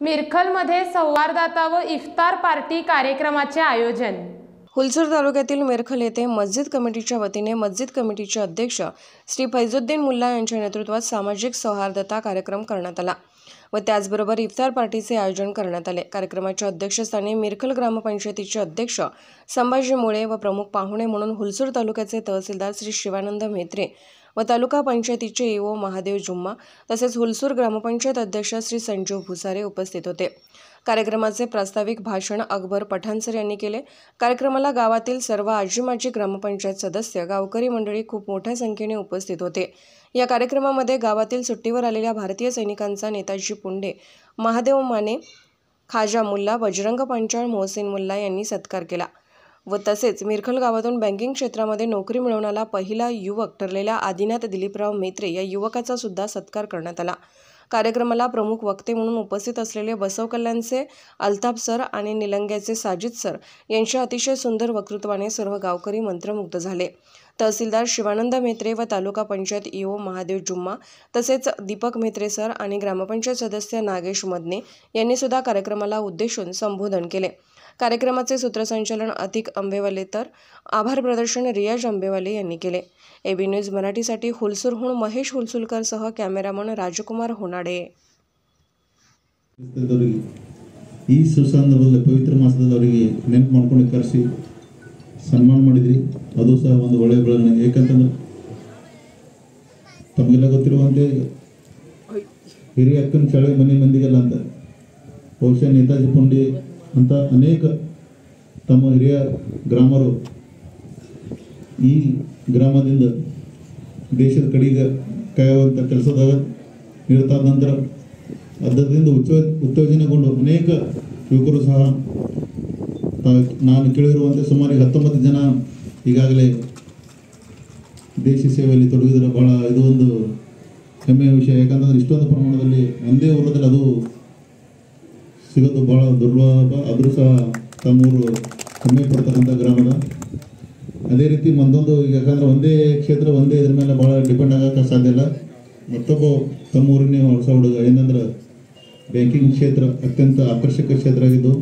मिरखलमध्ये संवाददाता व इफ्तार पार्टी कार्यक्रमाचे आयोजन. हुलसूर तालुक्यातील मेरखल येथे मस्जिद कमिटीच्या वतीने मस्जिद कमिटीचे अध्यक्ष श्री फैजुद्दीन मुल्ला यांच्या नेतृत्वात सामाजिक सौहार्दता कार्यक्रम करण्यात आला व त्याचबरोबर इफ्तार पार्टीचे आयोजन करण्यात आले. कार्यक्रमाच्या अध्यक्षस्थानी मिरखल ग्रामपंचायतीचे अध्यक्ष संभाजी मुळे व प्रमुख पाहुणे म्हणून हुलसूर तालुक्याचे तहसीलदार श्री शिवानंद म्हेत्रे व तालुका पंचायतीचे ईओ महादेव जुम्मा तसेच हुलसूर ग्रामपंचायत अध्यक्ष श्री संजीव भुसारे उपस्थित होते. कार्यक्रमाचे प्रास्ताविक भाषण अकबर पठाणसर यांनी केले. कार्यक्रमाला गावातील सर्व आजी माजी ग्रामपंचायत सदस्य गावकरी मंडळी खूप मोठ्या संख्येने उपस्थित होते. या कार्यक्रमामध्ये गावातील सुट्टीवर आलेल्या भारतीय सैनिकांचा नेताजी पुंडे महादेव माने खाजा मुल्ला बजरंग पांचाळ मोहसिन मुल्ला यांनी सत्कार केला. व तसेच मिरखल गावातून बँकिंग क्षेत्रामध्ये नोकरी मिळवणारा पहिला युवक ठरलेल्या आदिनाथ दिलीपराव मेत्रे या युवकाचा सुद्धा सत्कार करण्यात आला. कार्यक्रमाला प्रमुख वक्ते म्हणून उपस्थित असलेले बसव कल्याणचे अल्ताफ सर आणि निलंग्याचे साजिद सर यांच्या अतिशय सुंदर वक्तृत्वाने सर्व गावकरी मंत्रमुग्ध झाले. तहसीलदार शिवानंद मेत्रे व तालुका पंचायत ईओ महादेव जुम्मा तसेच दीपक मेत्रे सर आणि ग्रामपंचायत सदस्य नागेश मदने यांनी सुद्धा कार्यक्रमाला उद्देशून संबोधन केले कार्यक्रमाचे सूत्रसंचालन अतिक आंबेवाले तर आभार प्रदर्शन रियाज आंबेवाले यांनी केले एबी न्यूज मराठीसाठी हुलसूरहून महेश हुलसुलकरसह कॅमेरामन राजकुमार होनाडे ಅವರಿಗೆ ಈ ಸುಸಂದರ್ಭದಲ್ಲಿ ಪವಿತ್ರ ಮಾಸದಲ್ಲಿ ಅವರಿಗೆ ನೆನಪು ಮಾಡ್ಕೊಂಡು ಕರೆಸಿ ಸನ್ಮಾನ ಮಾಡಿದ್ರಿ. ಅದು ಸಹ ಒಂದು ಒಳ್ಳೆಯ ಬೆಳವಣಿಗೆ. ಏಕಂತಂದ್ರೆ ತಮಗೆಲ್ಲ ಗೊತ್ತಿರುವಂತೆ ಹಿರಿಯ ಅಕ್ಕನ ಚಳಿ ಮನೆ ಮಂದಿಗೆಲ್ಲ ಅಂತ, ಬಹುಶಃ ನೇತಾಜಿ ಪುಂಡಿ ಅಂತ ಅನೇಕ ತಮ್ಮ ಹಿರಿಯ ಗ್ರಾಮರು ಈ ಗ್ರಾಮದಿಂದ ದೇಶದ ಕಡೆಗೆ ಕಾಯುವಂಥ ಕೆಲಸದಾಗ ನಿರತಾದ ನಂತರ ಅದರಿಂದ ಉತ್ತೇ ಉತ್ತೇಜನಗೊಂಡು ಅನೇಕ ಯುವಕರು ಸಹ ನಾನು ಕೇಳಿರುವಂತೆ ಸುಮಾರು ಹತ್ತೊಂಬತ್ತು ಜನ ಈಗಾಗಲೇ ದೇಶ ಸೇವೆಯಲ್ಲಿ ತೊಡಗಿದರೆ ಬಹಳ ಇದು ಒಂದು ಹೆಮ್ಮೆಯ ವಿಷಯ. ಯಾಕಂತಂದ್ರೆ ಇಷ್ಟೊಂದು ಪ್ರಮಾಣದಲ್ಲಿ ಒಂದೇ ಊರದಲ್ಲಿ ಅದು ಸಿಗೋದು ಬಹಳ ದುರ್ಲಭ. ಆದರೂ ಸಹ ತಮ್ಮೂರು ಹೆಮ್ಮೆ ಪಡ್ತಕ್ಕಂಥ ಗ್ರಾಮದ ಅದೇ ರೀತಿ ಒಂದೊಂದು ಯಾಕಂದ್ರೆ ಒಂದೇ ಕ್ಷೇತ್ರ, ಒಂದೇ ಇದ್ರ ಮೇಲೆ ಭಾಳ ಡಿಪೆಂಡ್ ಆಗೋಕ್ಕೆ ಸಾಧ್ಯ ಇಲ್ಲ. ಮತ್ತೊಬ್ಬ ತಮ್ಮೂರಿನೇ ಹೊಸ ಹುಡುಗ, ಏನಂದ್ರೆ ಬ್ಯಾಂಕಿಂಗ್ ಕ್ಷೇತ್ರ ಅತ್ಯಂತ ಆಕರ್ಷಕ ಕ್ಷೇತ್ರ ಆಗಿದ್ದು.